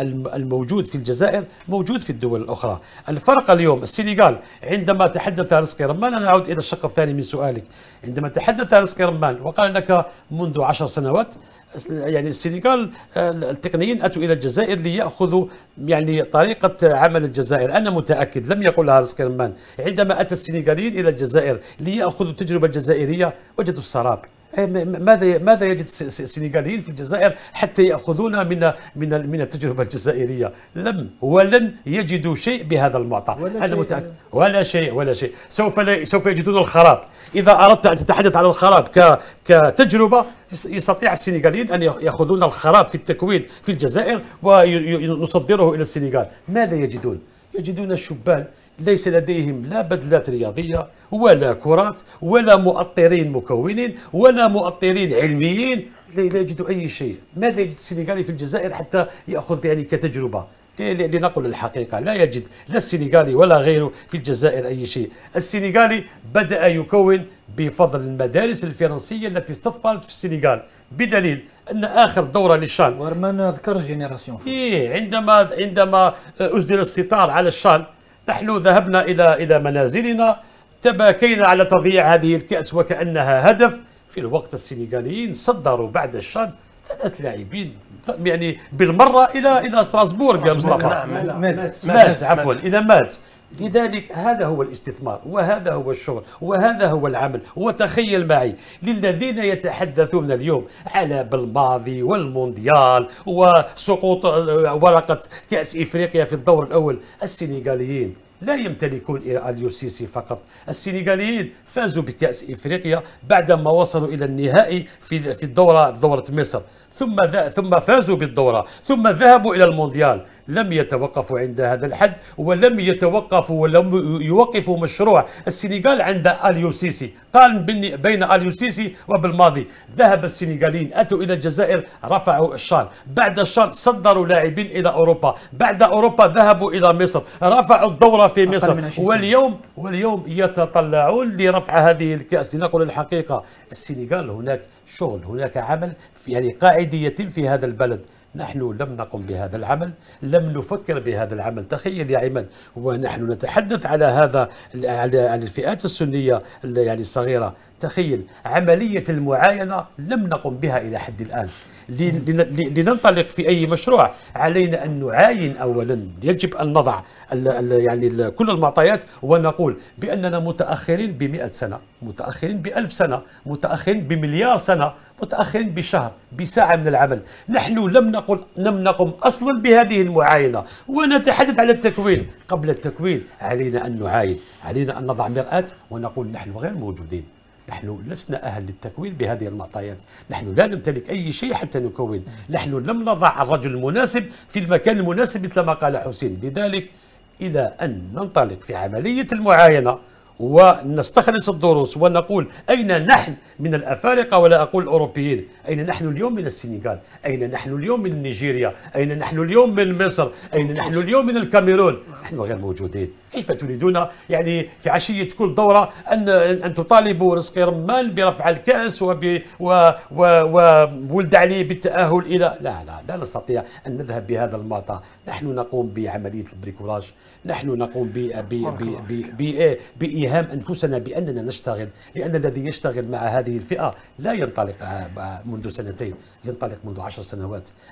الموجود في الجزائر موجود في الدول الأخرى. الفرق اليوم السنغال عندما تحدث رزقي رمان أنا أعود إلى الشق الثاني من سؤالك. عندما تحدث رزقي رمان وقال لك منذ عشر سنوات يعني السنغال التقنيين أتوا إلى الجزائر ليأخذوا يعني طريقة عمل الجزائر. أنا متأكد لم يقلها رزق رمان. عندما أتى السنغاليين إلى الجزائر ليأخذوا التجربة الجزائرية وجدوا السراب. ماذا ماذا يجد السنغاليين في الجزائر حتى يأخذون من من من التجربة الجزائرية؟ لم ولن يجدوا شيء بهذا المعطى. ولا أنا متأكد. ولا شيء ولا شيء. سوف سوف يجدون الخراب. إذا أردت أن تتحدث عن الخراب ك كتجربة يستطيع السنغاليين أن يأخذون الخراب في التكوين في الجزائر ونصدره إلى السنغال. ماذا يجدون؟ يجدون الشبان ليس لديهم لا بدلات رياضية ولا كرات ولا مؤطرين مكونين ولا مؤطرين علميين. لا يجد أي شيء. ماذا يجد السنغالي في الجزائر حتى يأخذ يعني كتجربة؟ لنقل الحقيقة. لا يجد لا السنغالي ولا غيره في الجزائر أي شيء. السنغالي بدأ يكون بفضل المدارس الفرنسية التي استثمرت في السنغال. بدليل أن آخر دورة للشان. ورمان ذكر Génération. إيه عندما عندما أسدل الستار على الشان نحن ذهبنا إلى إلى منازلنا تباكينا على تضييع هذه الكأس وكأنها هدف. في الوقت السنغاليين صدروا بعد الشان ثلاث لاعبين يعني بالمرة إلى إلى ستراسبورغ يا مصطفى. مات مات عفوا إلى مات لذلك هذا هو الاستثمار وهذا هو الشغل وهذا هو العمل وتخيل معي للذين يتحدثون اليوم على بالماضي والمونديال وسقوط ورقة كأس إفريقيا في الدور الأول. السنغاليين لا يمتلكون اليوسيسي فقط السنغاليين فازوا بكأس إفريقيا بعدما وصلوا إلى النهائي في في الدورة دورة مصر. ثم ثم فازوا بالدورة ثم ذهبوا إلى المونديال. لم يتوقفوا عند هذا الحد ولم يتوقفوا ولم يوقفوا مشروع السنغال عند آليو سيسي. قال بين آليو سيسي وبالماضي. ذهب السنغاليين أتوا إلى الجزائر رفعوا الشان. بعد الشان صدروا لاعبين إلى أوروبا. بعد أوروبا ذهبوا إلى مصر. رفعوا الدورة في مصر. واليوم واليوم يتطلعون لرفع هذه الكأس. لنقل الحقيقة السنغال هناك شغل هناك عمل يعني قاعدية في هذا البلد. نحن لم نقم بهذا العمل لم نفكر بهذا العمل. تخيل يا عماد ونحن نتحدث على هذا على الفئات السنية يعني الصغيرة. تخيل عملية المعاينة لم نقم بها إلى حد الآن. لننطلق في أي مشروع. علينا أن نعاين أولا. يجب أن نضع يعني كل المعطيات ونقول بأننا متأخرين بمئة سنة متأخرين بألف سنة متأخرين بمليار سنة متأخرين بشهر بساعة من العمل. نحن لم نقل لم نقم أصلا بهذه المعاينة. ونتحدث على التكوين. قبل التكوين علينا أن نعاين علينا أن نضع مرآة ونقول نحن غير موجودين. نحن لسنا أهل للتكوين بهذه المعطيات. نحن لا نمتلك أي شيء حتى نكون. نحن لم نضع الرجل المناسب في المكان المناسب مثل ما قال حسين. لذلك إلى أن ننطلق في عملية المعاينة ونستخلص الدروس ونقول أين نحن من الأفارقة ولا أقول الأوروبيين أين نحن اليوم من السنغال؟ أين نحن اليوم من نيجيريا؟ أين نحن اليوم من مصر؟ أين نحن اليوم من الكاميرون؟ نحن غير موجودين. كيف تريدون يعني في عشية كل دورة أن أن تطالبوا رزق رمان برفع الكأس وب وولد علي بالتأهل إلى لا لا لا نستطيع أن نذهب بهذا المعطى نحن نقوم بعملية البريكولاج نحن نقوم ب ب ب ب بإيهام أنفسنا بأننا نشتغل لأن الذي يشتغل مع هذه الفئة لا ينطلق منذ سنتين ينطلق منذ عشر سنوات.